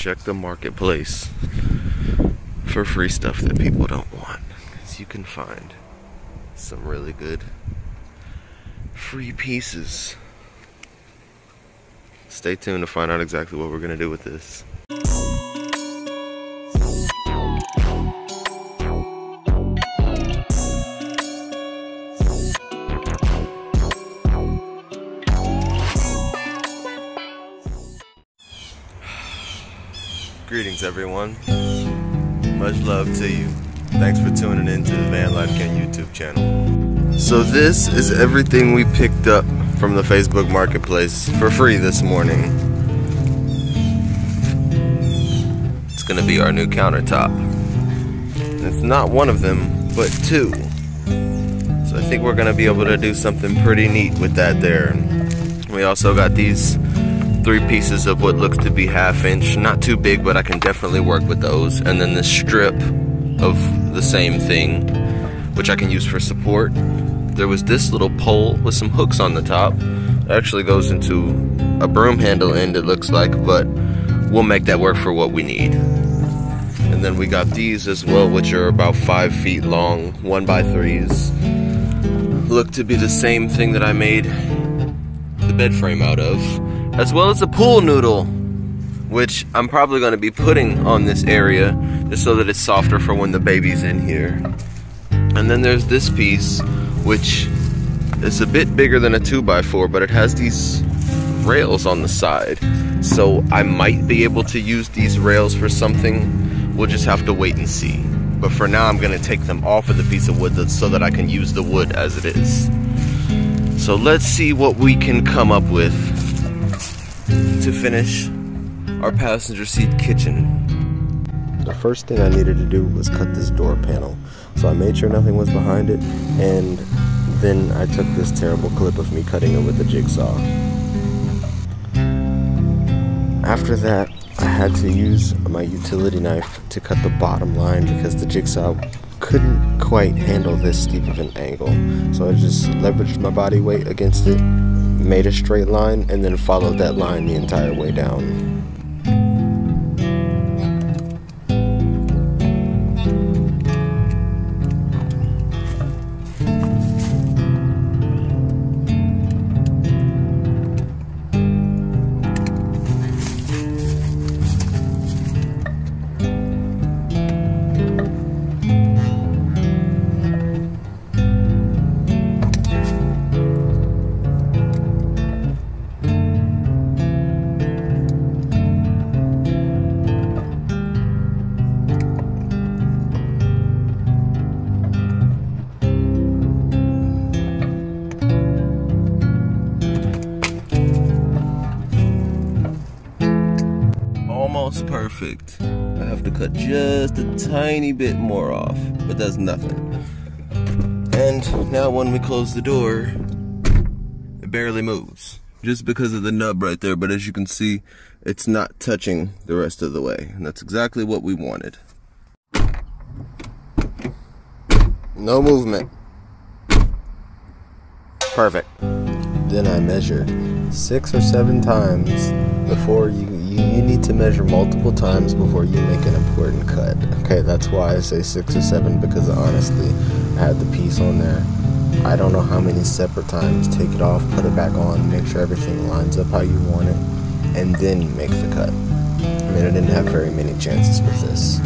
check the marketplace for free stuff that people don't want. Because you can find some really good free pieces. Stay tuned to find out exactly what we're going to do with this. Greetings, everyone. Much love to you. Thanks for tuning in to the Van Life Ken YouTube channel. So this is everything we picked up from the Facebook Marketplace for free this morning. It's gonna be our new countertop. It's not one of them, but two. So I think we're gonna be able to do something pretty neat with that there. We also got these three pieces of what looks to be half inch. Not too big, but I can definitely work with those. And then this strip of the same thing, which I can use for support. There was this little pole with some hooks on the top. It actually goes into a broom handle end, it looks like, but we'll make that work for what we need. And then we got these as well, which are about five feet long, one by threes. Look to be the same thing that I made the bed frame out of as well as a pool noodle, which I'm probably going to be putting on this area just so that it's softer for when the baby's in here. And then there's this piece, which is a bit bigger than a 2x4, but it has these rails on the side. So I might be able to use these rails for something. We'll just have to wait and see. But for now, I'm going to take them off of the piece of wood so that I can use the wood as it is. So let's see what we can come up with to finish our passenger seat kitchen. The first thing I needed to do was cut this door panel. So I made sure nothing was behind it and then I took this terrible clip of me cutting it with a jigsaw. After that, I had to use my utility knife to cut the bottom line because the jigsaw couldn't quite handle this steep of an angle. So I just leveraged my body weight against it made a straight line and then followed that line the entire way down. Cut just a tiny bit more off, but that's nothing. And now when we close the door, it barely moves. Just because of the nub right there, but as you can see, it's not touching the rest of the way. And that's exactly what we wanted. No movement. Perfect. Then I measured six or seven times before you, you you need to measure multiple times before you make an important cut. Okay that's why i say six or seven because honestly i had the piece on there. I don't know how many separate times take it off put it back on make sure everything lines up how you want it and then make the cut. I mean i didn't have very many chances with this.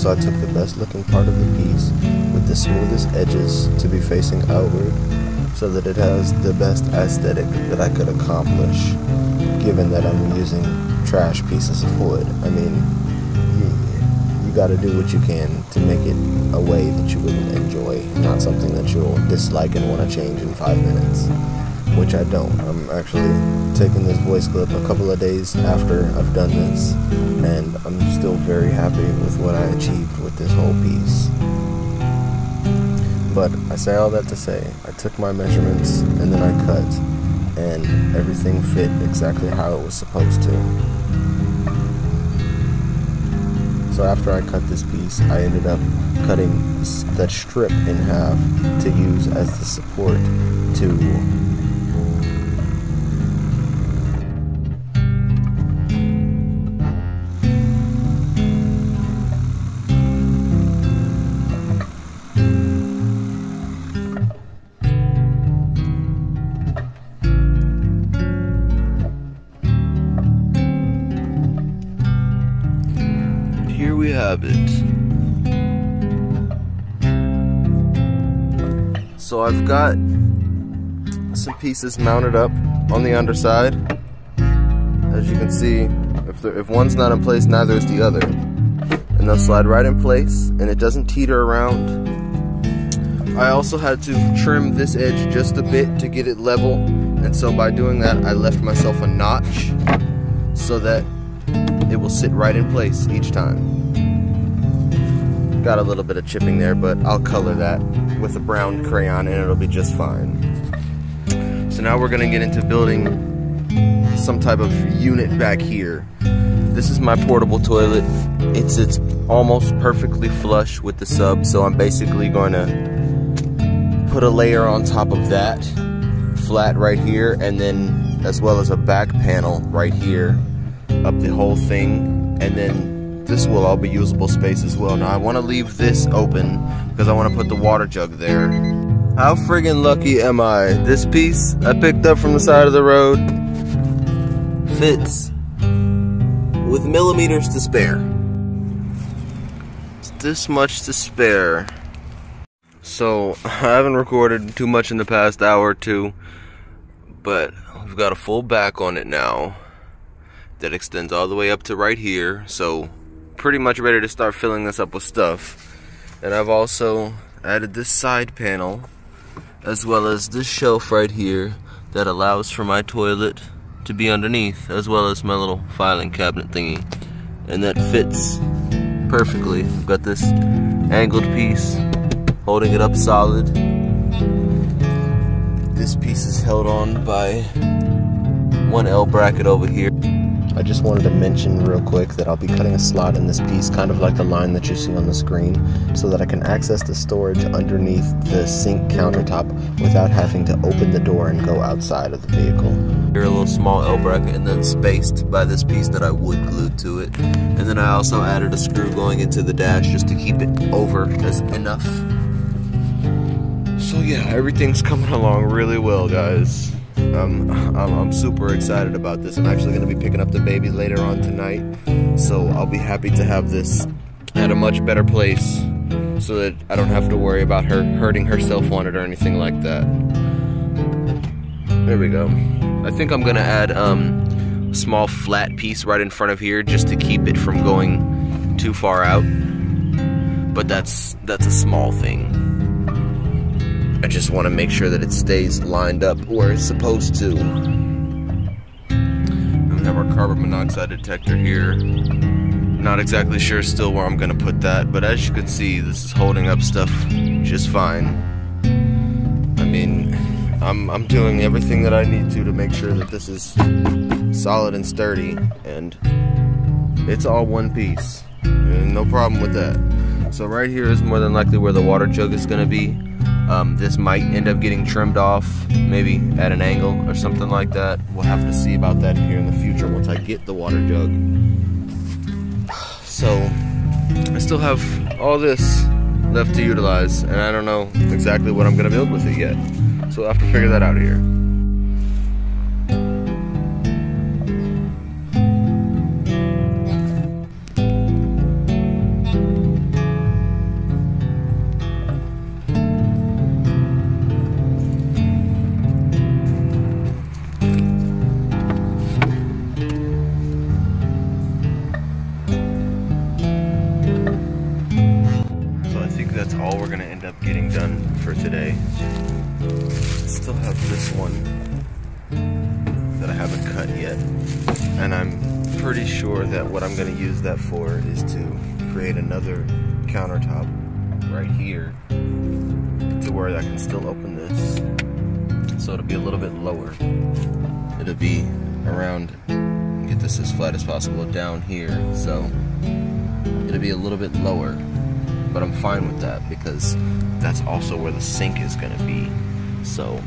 So i took the best looking part of the piece with the smoothest edges to be facing outward so that it has the best aesthetic that I could accomplish given that I'm using trash pieces of wood. I mean, you, you got to do what you can to make it a way that you will enjoy, not something that you'll dislike and want to change in five minutes, which I don't. I'm actually taking this voice clip a couple of days after I've done this, and I'm still very happy with what I achieved with this whole piece. But I say all that to say, I took my measurements and then I cut, and everything fit exactly how it was supposed to. So after I cut this piece, I ended up cutting that strip in half to use as the support to here we have it. So I've got some pieces mounted up on the underside. As you can see, if, if one's not in place, neither is the other. And they'll slide right in place and it doesn't teeter around. I also had to trim this edge just a bit to get it level. And so by doing that, I left myself a notch so that it will sit right in place each time. Got a little bit of chipping there, but I'll color that with a brown crayon and it'll be just fine. So now we're gonna get into building some type of unit back here. This is my portable toilet. It's it's almost perfectly flush with the sub, so I'm basically going to put a layer on top of that, flat right here, and then as well as a back panel right here, up the whole thing, and then this will all be usable space as well. Now I want to leave this open because I want to put the water jug there. How friggin' lucky am I? This piece I picked up from the side of the road fits with millimeters to spare. It's this much to spare. So I haven't recorded too much in the past hour or two, but we've got a full back on it now that extends all the way up to right here. So pretty much ready to start filling this up with stuff. And I've also added this side panel as well as this shelf right here that allows for my toilet to be underneath as well as my little filing cabinet thingy and that fits perfectly I've got this angled piece holding it up solid this piece is held on by one L bracket over here I just wanted to mention real quick that I'll be cutting a slot in this piece, kind of like the line that you see on the screen, so that I can access the storage underneath the sink countertop without having to open the door and go outside of the vehicle. Here a little small L bracket and then spaced by this piece that I wood glued to it. And then I also added a screw going into the dash just to keep it over as enough. So yeah, everything's coming along really well, guys. Um, I'm, I'm super excited about this. I'm actually going to be picking up the baby later on tonight, so I'll be happy to have this at a much better place so that I don't have to worry about her hurting herself on it or anything like that. There we go. I think I'm going to add um, a small flat piece right in front of here just to keep it from going too far out. But that's that's a small thing. I just want to make sure that it stays lined up where it's supposed to. We have our carbon monoxide detector here. Not exactly sure still where I'm going to put that, but as you can see, this is holding up stuff just fine. I mean, I'm, I'm doing everything that I need to to make sure that this is solid and sturdy, and it's all one piece. No problem with that. So right here is more than likely where the water jug is going to be. Um, this might end up getting trimmed off, maybe at an angle or something like that. We'll have to see about that here in the future once I get the water jug. So, I still have all this left to utilize, and I don't know exactly what I'm going to build with it yet. So we'll have to figure that out here. That for is to create another countertop right here to where I can still open this. So it'll be a little bit lower. It'll be around, get this as flat as possible down here. So it'll be a little bit lower, but I'm fine with that because that's also where the sink is gonna be. So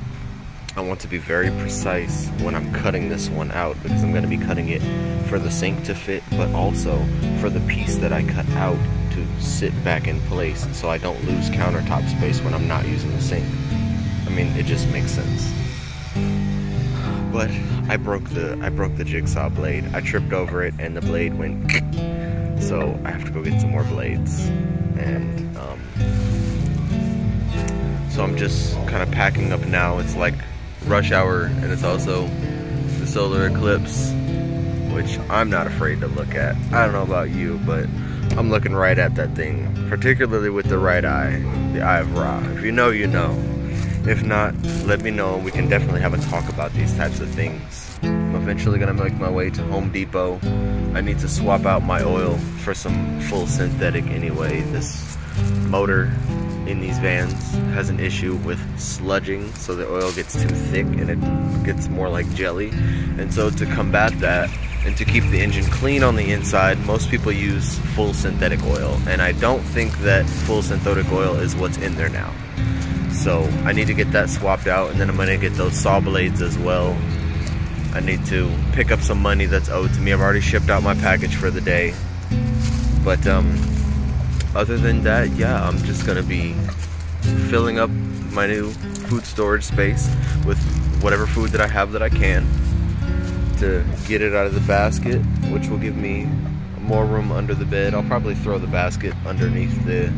I want to be very precise when I'm cutting this one out because I'm going to be cutting it for the sink to fit, but also for the piece that I cut out to sit back in place so I don't lose countertop space when I'm not using the sink. I mean, it just makes sense. But I broke the I broke the jigsaw blade. I tripped over it and the blade went So I have to go get some more blades. And um, so I'm just kind of packing up now. It's like rush hour and it's also the solar eclipse, which I'm not afraid to look at. I don't know about you, but I'm looking right at that thing, particularly with the right eye, the eye of Ra. If you know, you know. If not, let me know. We can definitely have a talk about these types of things. I'm eventually gonna make my way to Home Depot. I need to swap out my oil for some full synthetic anyway. This motor in these vans has an issue with sludging, so the oil gets too thick and it gets more like jelly. And so to combat that, and to keep the engine clean on the inside, most people use full synthetic oil. And I don't think that full synthetic oil is what's in there now. So I need to get that swapped out and then I'm gonna get those saw blades as well. I need to pick up some money that's owed to me. I've already shipped out my package for the day. But um, other than that, yeah, I'm just gonna be filling up my new food storage space with whatever food that I have that I can to get it out of the basket, which will give me more room under the bed. I'll probably throw the basket underneath the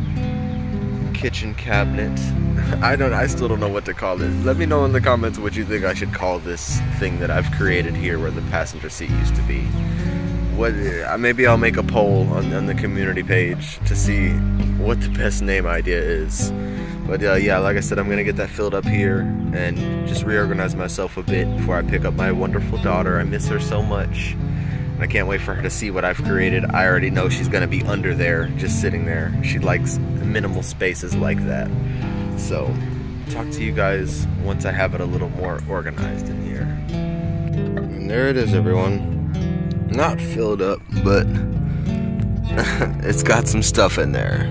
kitchen cabinet. I don't I still don't know what to call it. Let me know in the comments what you think I should call this thing that I've created here where the passenger seat used to be. What uh, maybe I'll make a poll on, on the community page to see what the best name idea is. But uh, yeah, like I said, I'm gonna get that filled up here and just reorganize myself a bit before I pick up my wonderful daughter. I miss her so much. I can't wait for her to see what I've created. I already know she's gonna be under there, just sitting there. She likes minimal spaces like that. So, talk to you guys once I have it a little more organized in here. And there it is, everyone. Not filled up, but it's got some stuff in there.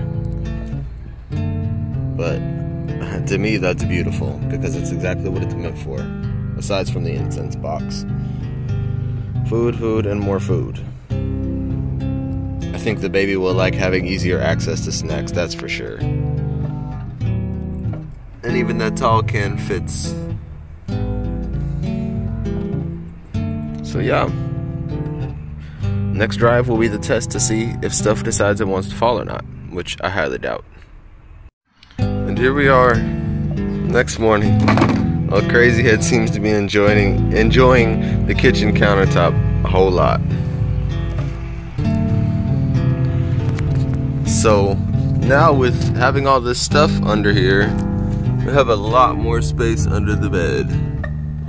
But to me, that's beautiful because it's exactly what it's meant for, aside from the incense box. Food, food, and more food. I think the baby will like having easier access to snacks, that's for sure. And even that tall can fits. So, yeah. Next drive will be the test to see if stuff decides it wants to fall or not, which I highly doubt. And here we are, next morning. Well, Crazy Head seems to be enjoying enjoying the kitchen countertop a whole lot. So now with having all this stuff under here, we have a lot more space under the bed.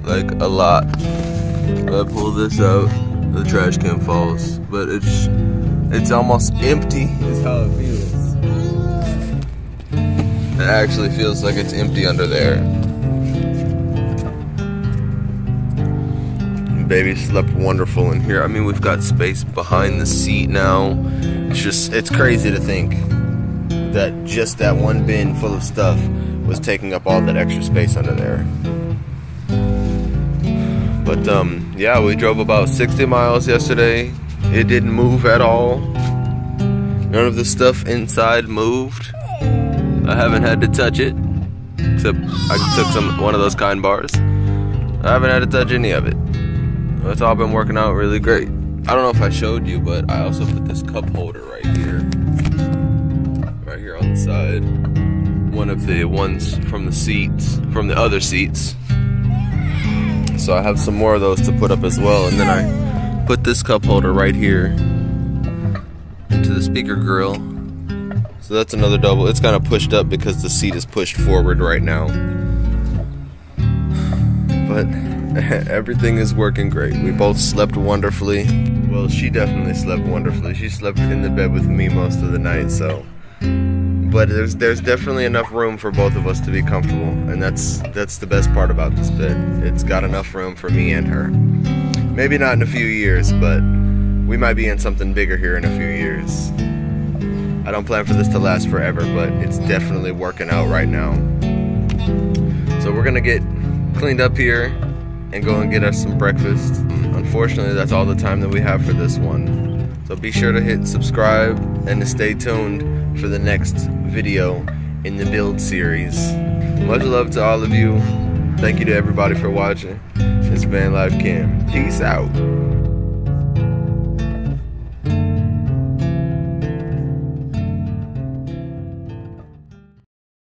Like a lot. I pull this out, the trash can falls. But it's it's almost empty is how it feels. It actually feels like it's empty under there. Baby slept wonderful in here. I mean, we've got space behind the seat now. It's just, it's crazy to think that just that one bin full of stuff was taking up all that extra space under there. But um, yeah, we drove about 60 miles yesterday. It didn't move at all. None of the stuff inside moved. I haven't had to touch it, except I took some one of those kind bars. I haven't had to touch any of it. It's all been working out really great. I don't know if I showed you, but I also put this cup holder right here, right here on the side. One of the ones from the seats, from the other seats. So I have some more of those to put up as well, and then I put this cup holder right here into the speaker grill. So that's another double. It's kind of pushed up because the seat is pushed forward right now. But everything is working great. We both slept wonderfully. Well, she definitely slept wonderfully. She slept in the bed with me most of the night, so but there's there's definitely enough room for both of us to be comfortable, and that's that's the best part about this bed. It's got enough room for me and her. Maybe not in a few years, but we might be in something bigger here in a few years. I don't plan for this to last forever, but it's definitely working out right now. So we're gonna get cleaned up here and go and get us some breakfast. Unfortunately, that's all the time that we have for this one. So be sure to hit subscribe and to stay tuned for the next video in the build series. Much love to all of you. Thank you to everybody for watching. It's Van Life Ken. Peace out.